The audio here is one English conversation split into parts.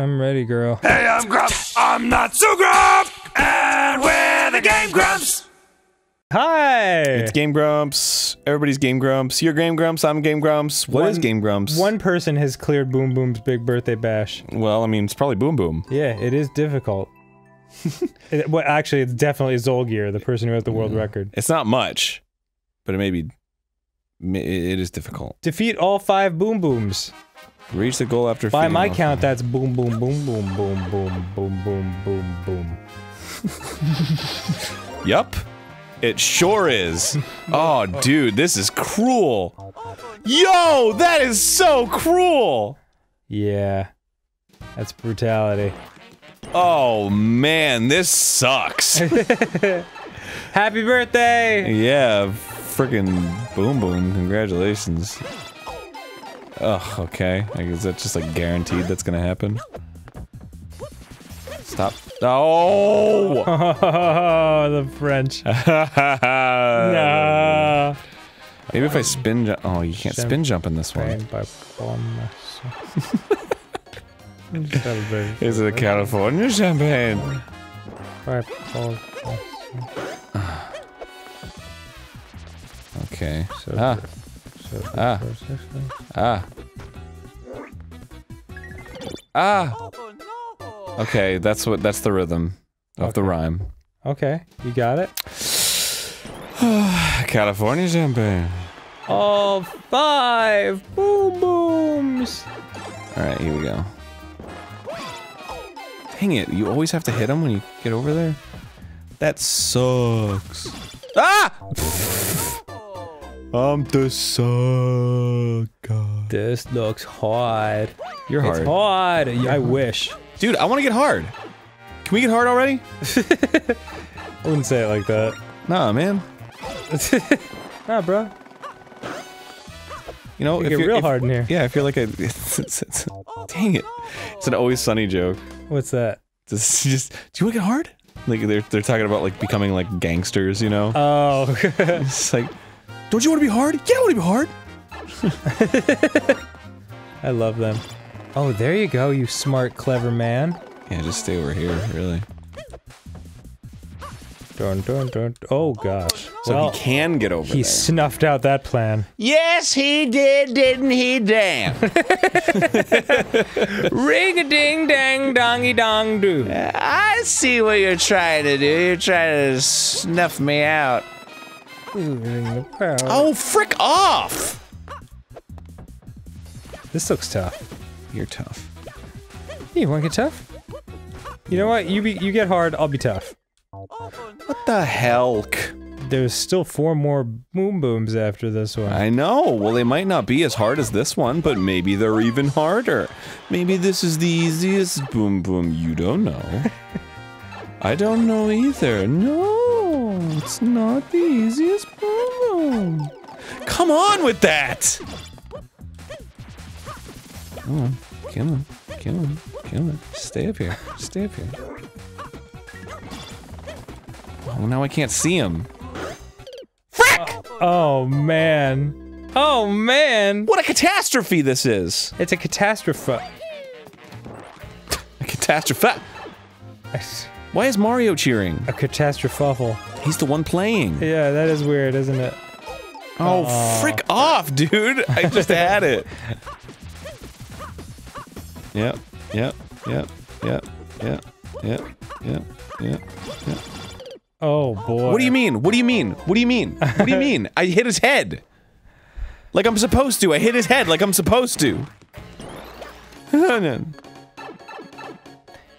You ready, boy? I'm ready, girl. Hey, I'm Grump. I'm not so Grump. And we're the Game Grumps. Hi! It's Game Grumps. Everybody's Game Grumps. You're Game Grumps. I'm Game Grumps. What is One- Game Grumps? One person has cleared Boom Boom's big birthday bash. Well, I mean, it's probably Boom Boom. Yeah, it is difficult. it, well, actually, it's definitely Zolgir, the person who has the Mm. world record. It's not much, but it may be. It is difficult. Defeat all five Boom Booms. Reach the goal after. By my count, that's boom, boom, boom, boom, boom, boom, boom, boom, boom, boom. Yup. It sure is. Oh, dude, this is cruel. Yo, that is so cruel. Yeah, that's brutality. Oh man, this sucks. Happy birthday! yeah, freaking boom boom. Congratulations. Ugh, okay. I guess that's just like guaranteed that's gonna happen. Stop. Oh! Oh, the French. Nah. Maybe if I spin jump. Oh, you can't spin jump in this one. Pain by promise. Celebrate Is it a California champagne? Okay. So- Ah, Ah. ah. Ah! Okay, that's what, that's the rhythm of the rhyme. Okay, you got it. California champagne. All five boom booms. Alright, here we go. Dang it, you always have to hit him when you get over there? That sucks. Ah! I'm the sucker. This looks hard. You're hard. It's hard. hard. I wish. Dude, I want to get hard. Can we get hard already? I wouldn't say it like that. Nah, man. nah, bro. You know, You if get you're real if- hard in here. Yeah, I feel like I. It's, it's, it's, dang it! It's an always sunny joke. What's that? Just, just. Do you want to get hard? Like they're they're talking about like becoming like gangsters, you know? Oh. it's like, don't you want to be hard? Yeah, I want to be hard. I love them. Oh, there you go, you smart, clever man. Yeah, just stay over here, really. Don't dun, dun, dun. Oh gosh. So well, he can get over he there. He snuffed out that plan. Yes, he did, didn't he? Damn. Ring a ding dang dongy dong doo. I see what you're trying to do. You're trying to snuff me out. Oh, frick off! this looks tough. You're tough. You want to get tough? You know what? You be you get hard. I'll be tough. What the hell? There's still four more boom booms after this one. I know. Well, they might not be as hard as this one, but maybe they're even harder. Maybe this is the easiest boom boom. You don't know. I don't know either. No, it's not the easiest boom boom. Come on with that! Come on. Kill him. Kill him. Kill him. Stay up here. Stay up here. Oh, now I can't see him. oh man. Oh man. What a catastrophe this is! It's a catastrophe. A catastrophe. Why is Mario cheering? A catastrophe. He's the one playing. Yeah, that is weird, isn't it? Oh, Aw. frick off, dude! I just had it. Yep, yep, yep, yep, yep, yep, yep, yep. Oh boy. What do you mean? What do you mean? What do you mean? What do you mean? I hit his head. Like I'm supposed to. I hit his head like I'm supposed to.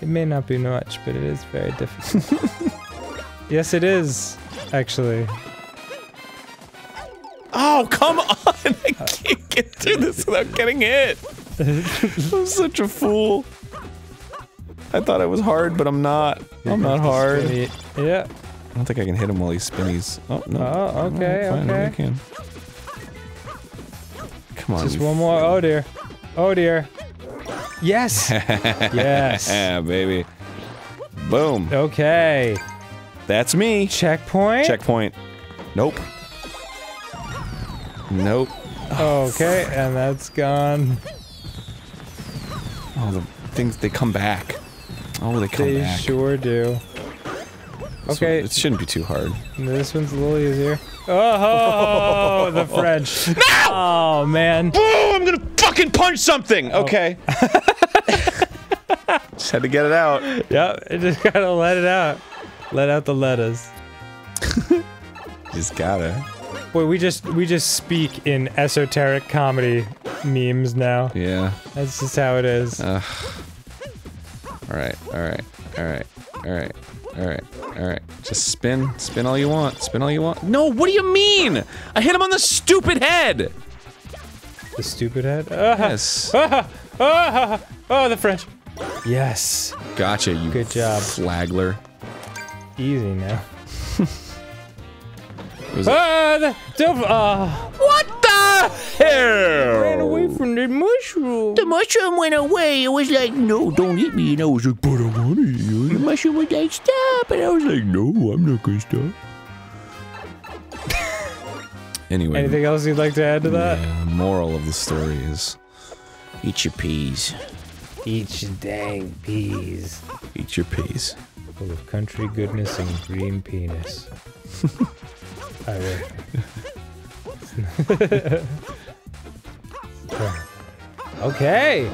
It may not be much, but it is very difficult. yes, it is. Actually. Oh, come on! I can't get through this without getting hit. I'm such a fool. I thought I was hard, but I'm not. I'm not hard. Spinny- Yeah. I don't think I can hit him while he's spinnies. Oh no. Oh, okay, Oh, fine, okay. I can. Come on. Just one more. Oh dear. Oh dear. Yes. yes. Yeah, baby. Boom. Okay. That's me. Checkpoint. Checkpoint. Nope. Nope. Okay, and that's gone. Oh, the things they come back. Oh, they come They back. sure do. This Okay. one- it shouldn't be too hard. This one's a little easier. Oh, the French. No! Oh, man. Oh, I'm gonna fucking punch something. Oh. Okay. Just had to get it out. Yep, just gotta let it out. Let out the letters. Just gotta. Boy, we just we just speak in esoteric comedy memes now. Yeah. That's just how it is. All right. All right. All right. All right. All right. All right. Just spin. Spin all you want. Spin all you want. No. What do you mean? I hit him on the stupid head. The stupid head. Ah, Yes. ah, ah, oh, the French. Yes. Gotcha. You. Good job. Flagler. Easy now. Was it- Ah, the, the, ah. What the hell? Ran away from the mushroom. The mushroom went away. It was like, no, don't eat me. And I was like, but I want to eat you. The mushroom was like, stop. And I was like, no, I'm not going to stop. Anyway. Anything else you'd like to add to that? Yeah, moral of the story is Eat your peas. Each dang peas. eat your peas. Full of country goodness and green penis. I will. okay.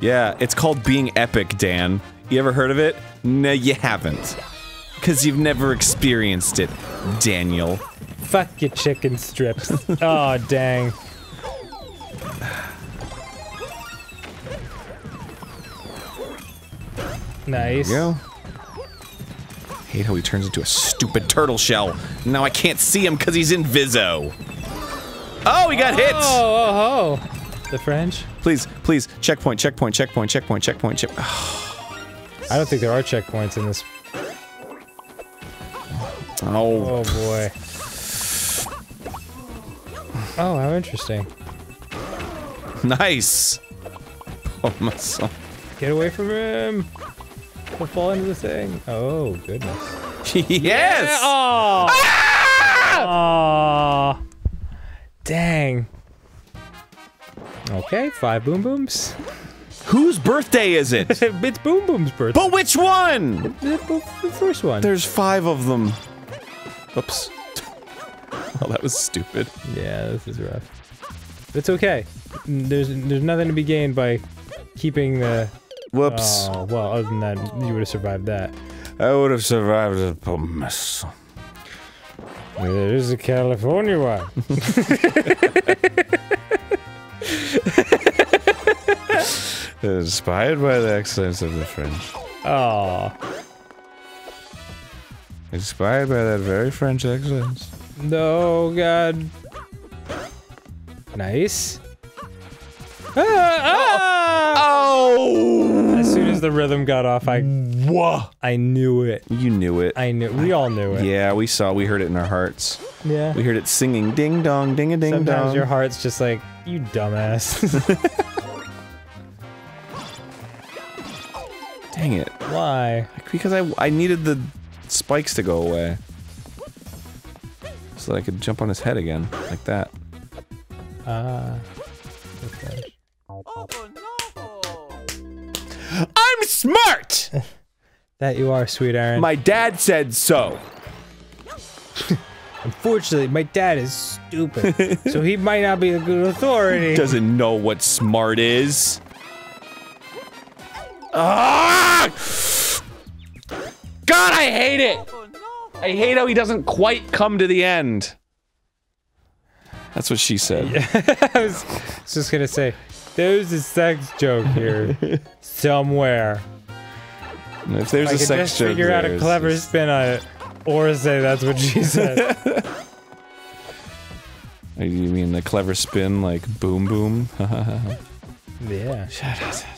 Yeah, it's called being epic, Dan. You ever heard of it? No, you haven't. Because you've never experienced it, Daniel. Fuck your chicken strips. oh, dang. Nice. Go. Hate how he turns into a stupid turtle shell. Now I can't see him because he's in Vizzo. Oh, he got hit! Oh, oh, oh. The French? Please, please, checkpoint, checkpoint, checkpoint, checkpoint, checkpoint, check. I don't think there are checkpoints in this. Oh, Oh, boy. Oh, how interesting. nice. Oh, my son. Get away from him! He'll fall into the thing. Oh, goodness. yes! Oh! Ah! Aw. Dang. Okay, five boom booms. Whose birthday is it? it's Boom Boom's birthday. but which one? The, the first one. There's five of them. Oops. oh, that was stupid. Yeah, this is rough. But it's okay. There's there's nothing to be gained by keeping the. Whoops. Oh well, other than that, you would have survived that. I would have survived a pumice. There is a California one. Inspired by the excellence of the French. Oh Inspired by that very French excellence. no, God. Nice. Ah, ah! Oh! As soon as the rhythm got off, I Whoa! I knew it. You knew it. I knew. We all knew it. Yeah, we saw, we heard it in our hearts. Yeah. We heard it singing ding dong, ding a ding Sometimes dong. your heart's just like, you dumbass. Dang it. Why? Because I, I needed the spikes to go away. So that I could jump on his head again, like that. Ah. okay. I'm smart! That you are, sweet Arin. My dad said so. Unfortunately, my dad is stupid, so he might not be a good authority. He doesn't know what smart is. Ah! God, I hate it! I hate how he doesn't quite come to the end. That's what she said. I was just gonna say, there's a sex joke here somewhere. If there's I a sex just joke figure out a clever just- spin on it, or say that's what she said. You mean the clever spin, like boom boom? yeah.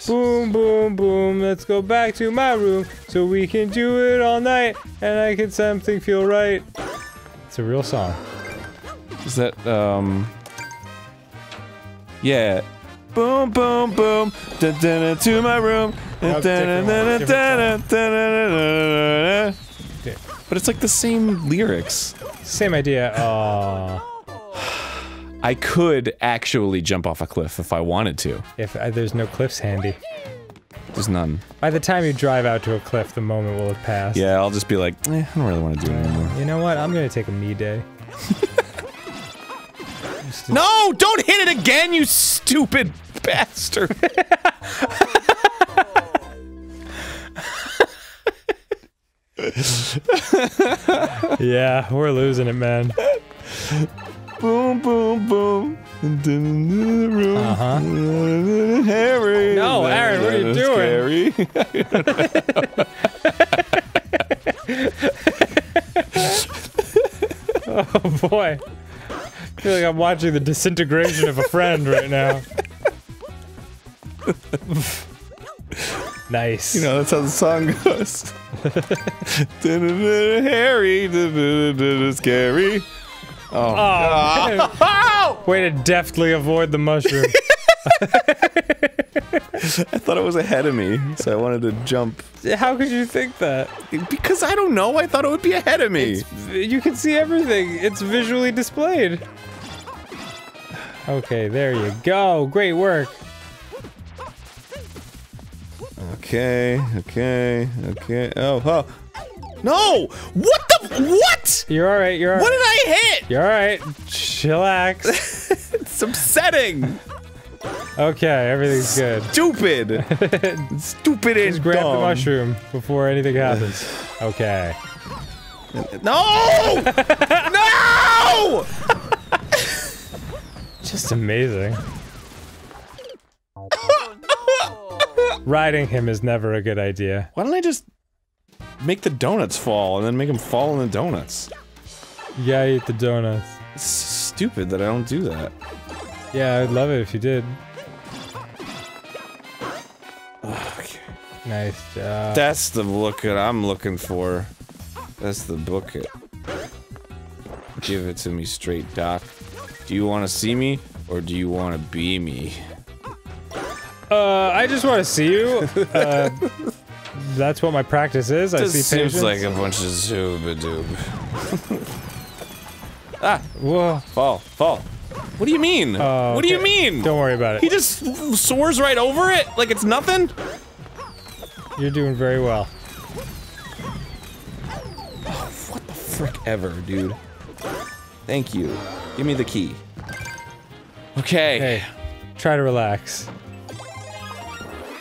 Boom, boom, boom. Let's go back to my room so we can do it all night, and I can something feel right. It's a real song. Is that um? Yeah. Boom boom boom. Da, da, da, to my room. Da, Nope, da, da, different one, da, different da, da, da, da, da, da. Okay. But it's like the same lyrics. Same idea. Aw. I could actually jump off a cliff if I wanted to. If uh, there's no cliffs handy. There's none. By the time you drive out to a cliff, the moment will have passed. Yeah, I'll just be like, eh, I don't really want to do it anymore. You know what? I'm gonna take a me day. No, don't hit it again, you stupid bastard. Yeah, we're losing it, man. boom, boom, boom. Uh huh. Harry. No, Arin, what are you doing? Scary. Oh boy. I feel like I'm watching the disintegration of a friend right now. nice. You know, that's how the song goes. Harry, scary. Oh, Oh, Oh! Way to deftly avoid the mushroom. I thought it was ahead of me, so I wanted to jump. How could you think that? Because I don't know, I thought it would be ahead of me. You can see everything. It's visually displayed. Okay, there you go. Great work. Okay, okay, okay. Oh, oh. No! What the? What? You're all right. You're all What right. did I hit? You're all right. Chillax. It's upsetting. Okay, everything's good. Stupid. Stupid and Just grab dumb. the mushroom before anything happens. Okay. No! no! Just amazing. Riding him is never a good idea. Why don't I just make the donuts fall and then make him fall in the donuts? You gotta eat the donuts. It's stupid that I don't do that. Yeah, I'd love it if you did. Okay. Nice job. That's the look that I'm looking for. That's the book it. Give it to me straight, Doc. Do you want to see me or do you want to be me? Uh, I just want to see you. Uh, that's what my practice is. I Just see seems patients. like a bunch of zoobadoob. Whoa. Fall, fall. What do you mean? Oh, what do you mean? Don't worry about it. He just soars right over it like it's nothing? You're doing very well. Oh, What the frick ever, dude. Thank you. Give me the key. Okay. Hey, try to relax.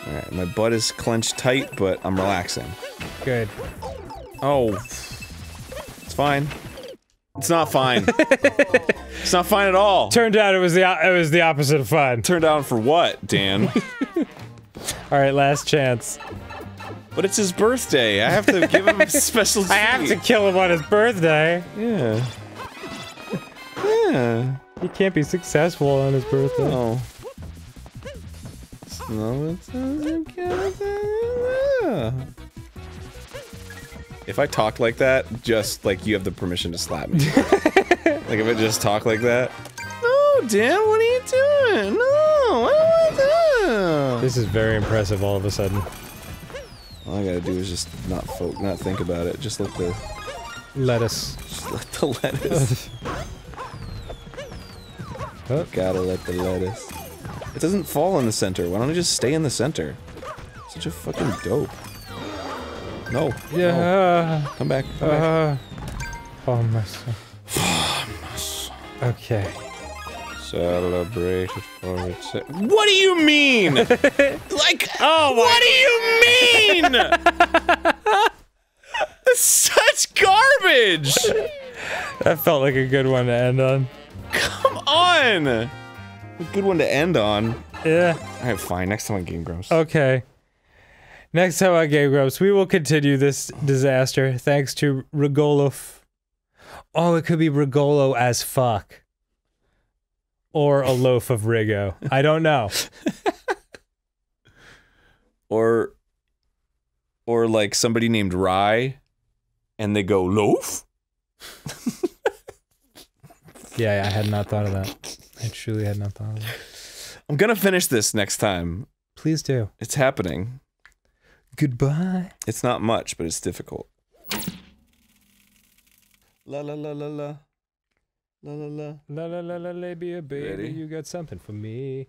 Alright, my butt is clenched tight, but I'm relaxing. Good. Oh. It's fine. It's not fine. it's not fine at all. Turned out it was the it was the opposite of fun. Turned out for what, Dan? All right, last chance. but it's his birthday. I have to give him a special I have to kill him on his birthday. Yeah. Yeah. He can't be successful on his birthday. Oh. No, it doesn't count. If I talk like that, just like you have the permission to slap me. like if I just talk like that. No, Dan, what are you doing? No, what am I doing? This is very impressive all of a sudden. All I gotta do is just not folk, not think about it. Just let the, Lettuce. just let the lettuce. Oh. Gotta let the lettuce. It doesn't fall in the center. Why don't I just stay in the center? Such a fucking dope. No. no. Yeah. Come back. Come back. Uh, oh my son. Okay. Celebrate for its. What do you mean? like, oh, what do you mean? Such garbage! That felt like a good one to end on. Come on! A good one to end on. Yeah. Alright, fine. Next time on Game Grumps. Okay. Next time on Game Grumps, we will continue this disaster thanks to Rigolo. Oh, it could be Rigolo as fuck. Or a loaf of Rigo. I don't know. Or, or like somebody named Rye, and they go loaf. Yeah, I had not thought of that. I truly had not thought of that. I'm gonna finish this next time. Please do. It's happening. Goodbye. It's not much, but it's difficult. La la la la la. La la la. La la la la labia, baby, Ready? you got something for me.